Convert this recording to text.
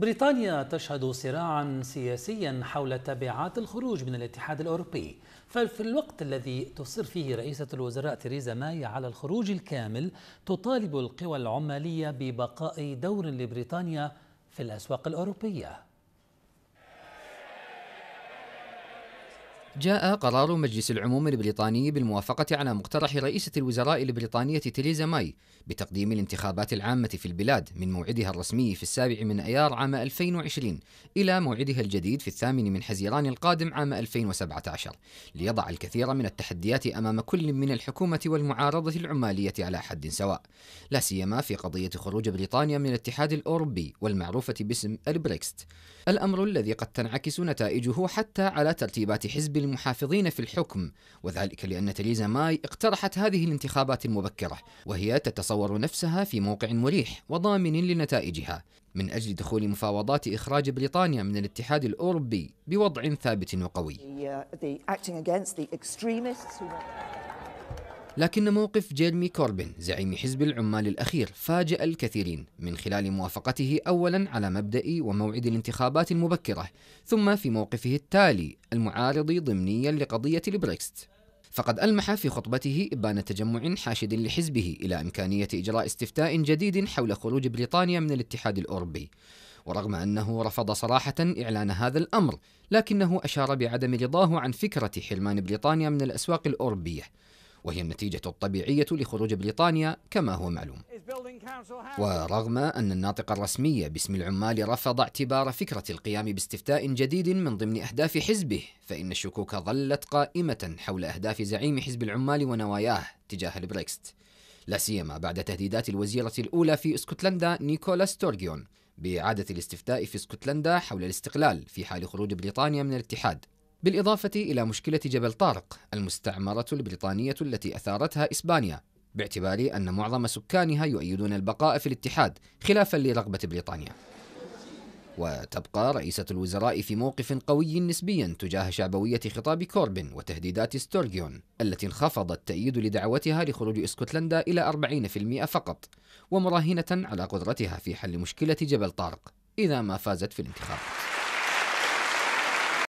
بريطانيا تشهد صراعا سياسيا حول تبعات الخروج من الاتحاد الأوروبي، ففي الوقت الذي تصر فيه رئيسة الوزراء تيريزا ماي على الخروج الكامل، تطالب القوى العمالية ببقاء دور لبريطانيا في الأسواق الأوروبية. جاء قرار مجلس العموم البريطاني بالموافقة على مقترح رئيسة الوزراء البريطانية تيريزا ماي بتقديم الانتخابات العامة في البلاد من موعدها الرسمي في السابع من أيار عام 2020 إلى موعدها الجديد في الثامن من حزيران القادم عام 2017 ليضع الكثير من التحديات أمام كل من الحكومة والمعارضة العمالية على حد سواء لا سيما في قضية خروج بريطانيا من الاتحاد الأوروبي والمعروفة باسم البريكست. الأمر الذي قد تنعكس نتائجه حتى على ترتيبات حزب المحافظين في الحكم وذلك لأن تريزا ماي اقترحت هذه الانتخابات المبكرة وهي تتصور نفسها في موقع مريح وضامن لنتائجها. من أجل دخول مفاوضات إخراج بريطانيا من الاتحاد الأوروبي بوضع ثابت وقوي. لكن موقف جيرمي كوربين زعيم حزب العمال الأخير فاجأ الكثيرين من خلال موافقته أولا على مبدأ وموعد الانتخابات المبكرة ثم في موقفه التالي المعارض ضمنيا لقضية البريكست. فقد ألمح في خطبته إبان تجمع حاشد لحزبه إلى إمكانية إجراء استفتاء جديد حول خروج بريطانيا من الاتحاد الأوروبي. ورغم أنه رفض صراحة إعلان هذا الأمر لكنه أشار بعدم رضاه عن فكرة حرمان بريطانيا من الأسواق الأوروبية. وهي النتيجة الطبيعية لخروج بريطانيا كما هو معلوم. ورغم أن الناطق الرسمي باسم العمال رفض اعتبار فكرة القيام باستفتاء جديد من ضمن أهداف حزبه فإن الشكوك ظلت قائمة حول أهداف زعيم حزب العمال ونواياه تجاه البريكست. لا سيما بعد تهديدات الوزيرة الأولى في إسكتلندا نيكولا ستورغيون بإعادة الاستفتاء في إسكتلندا حول الاستقلال في حال خروج بريطانيا من الاتحاد. بالإضافة إلى مشكلة جبل طارق المستعمرة البريطانية التي أثارتها إسبانيا باعتبار أن معظم سكانها يؤيدون البقاء في الاتحاد خلافا لرغبة بريطانيا. وتبقى رئيسة الوزراء في موقف قوي نسبيا تجاه شعبوية خطاب كوربن وتهديدات ستورغيون التي انخفض التأييد لدعوتها لخروج إسكتلندا إلى 40% فقط ومراهنة على قدرتها في حل مشكلة جبل طارق إذا ما فازت في الانتخابات.